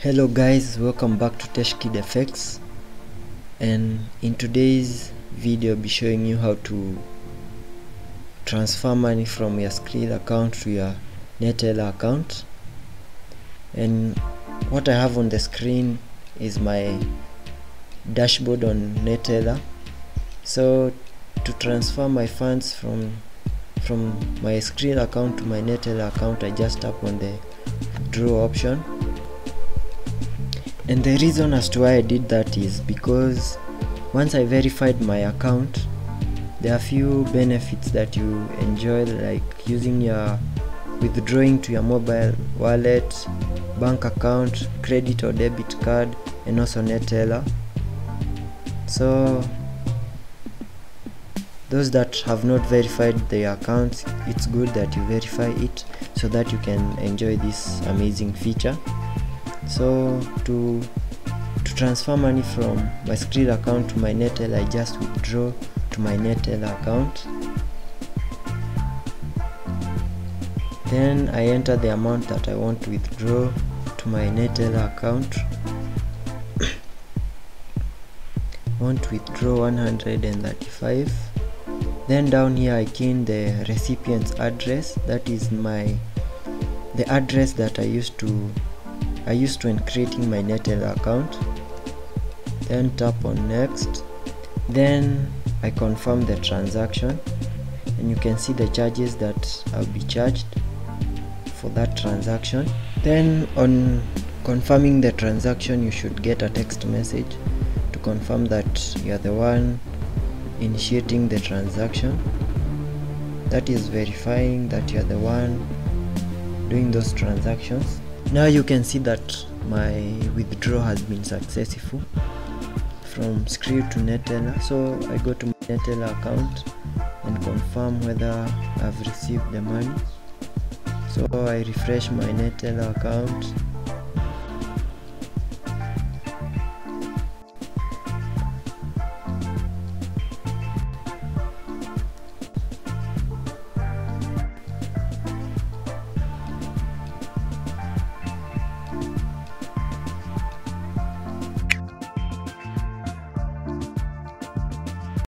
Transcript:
hello guys welcome back to teshkid fx and in today's video i'll be showing you how to transfer money from your skrill account to your neteller account. And what i have on the screen is my dashboard on neteller. So to transfer my funds from from my skrill account to my neteller account i just tap on the draw option and the reason as to why I did that is because once I verified my account there are few benefits that you enjoy like using your withdrawing to your mobile wallet bank account credit or debit card and also neteller. So those that have not verified their accounts it's good that you verify it so that you can enjoy this amazing feature so to to transfer money from my skrill account to my netel i just withdraw to my netel account. Then i enter the amount that i want to withdraw to my netel account. Want to withdraw 135 then down here I key in the recipient's address. That is my the address that I used to I used when creating my Netel account then tap on next then I confirm the transaction and you can see the charges that I'll be charged for that transaction. Then on confirming the transaction you should get a text message to confirm that you are the one initiating the transaction. That is verifying that you are the one doing those transactions now you can see that my withdraw has been successful from Skrill to Neteller. So I go to my Neteller account and confirm whether I've received the money. So I refresh my Neteller account